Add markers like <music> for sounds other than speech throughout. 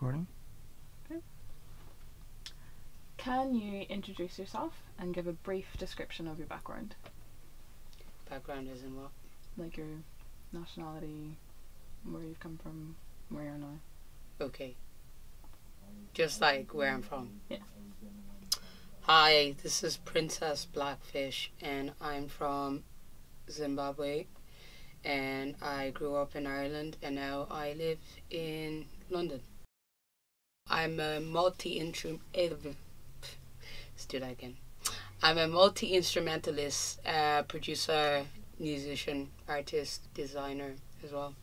recording. Can you introduce yourself and give a brief description of your background? Background is in what? Like your nationality, where you've come from, where you are now. Okay. Just like where I'm from. Yeah. Hi, this is Princess Blackfish, and I'm from Zimbabwe. And I grew up in Ireland, and now I live in London. I'm a multi instrument. Let's do that again. I'm a multi instrumentalist, uh, producer, musician, artist, designer as well.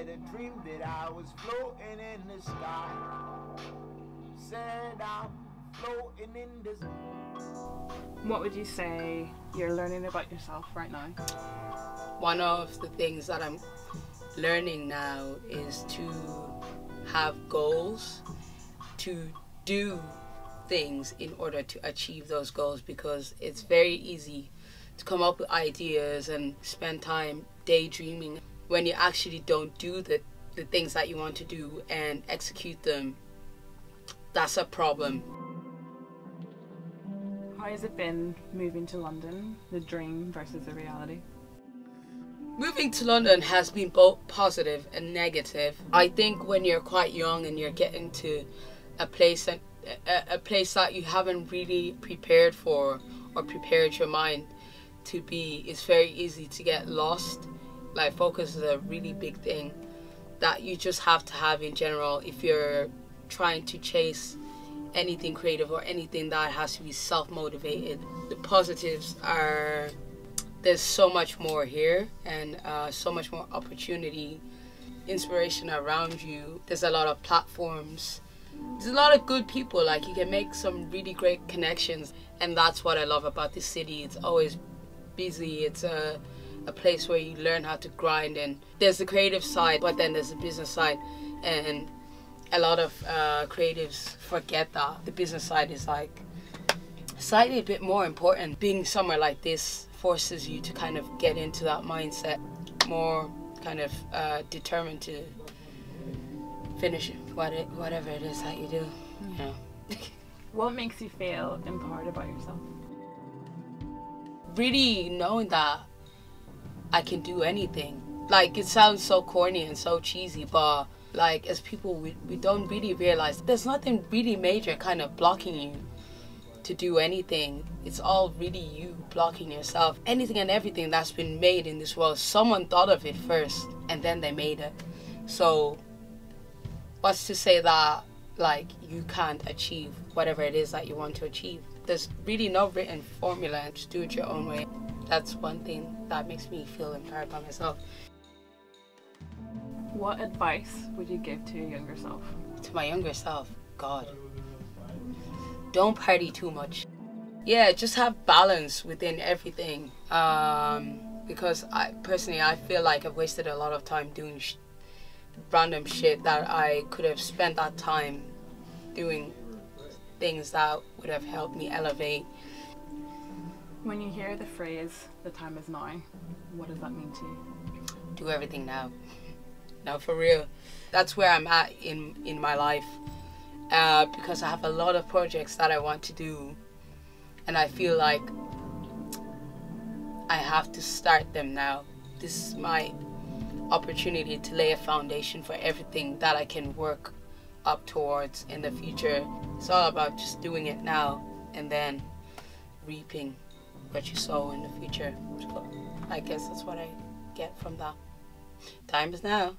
Had a dream that I was floating in the sky. Said I'm floating in the What would you say you're learning about yourself right now? one of the things that I'm learning now is to have goals, to do things in order to achieve those goals because it's very easy to come up with ideas and spend time daydreaming when you actually don't do the, the things that you want to do and execute them. That's a problem. How has it been moving to London, the dream versus the reality? Moving to London has been both positive and negative. I think when you're quite young and you're getting to a place that a, a place that you haven't really prepared for or prepared your mind to be, it's very easy to get lost. Like focus is a really big thing that you just have to have in general if you're trying to chase anything creative or anything that has to be self motivated. The positives are there's so much more here and uh, so much more opportunity, inspiration around you. There's a lot of platforms. There's a lot of good people. Like you can make some really great connections, and that's what I love about this city. It's always busy. It's a a place where you learn how to grind, and there's the creative side, but then there's the business side, and a lot of uh, creatives forget that the business side is like slightly a bit more important. Being somewhere like this forces you to kind of get into that mindset, more kind of uh, determined to finish what it, whatever it is that you do. You <laughs> know. What makes you feel empowered about yourself? really knowing that I can do anything. Like it sounds so corny and so cheesy, but like as people we, we don't really realize there's nothing really major kind of blocking you to do anything. It's all really you blocking yourself. Anything and everything that's been made in this world, someone thought of it first and then they made it. So what's to say that like you can't achieve whatever it is that you want to achieve? There's really no written formula. Just do it your own way. That's one thing that makes me feel empowered by myself. What advice would you give to your younger self? To my younger self, God, don't party too much. Yeah, just have balance within everything. Um, because I personally, I feel like I've wasted a lot of time doing sh- random shit that I could have spent that time doing things that would have helped me elevate. When you hear the phrase, the time is now, what does that mean to you? Do everything now. Now, for real. That's where I'm at in, in my life. Uh, because I have a lot of projects that I want to do. And I feel like I have to start them now. This is my opportunity to lay a foundation for everything that I can work up towards in the future. It's all about just doing it now and then reaping what you saw in the future would. I guess that's what I get from that. Time is now.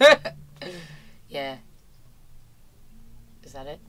<laughs> yeah. Is that it?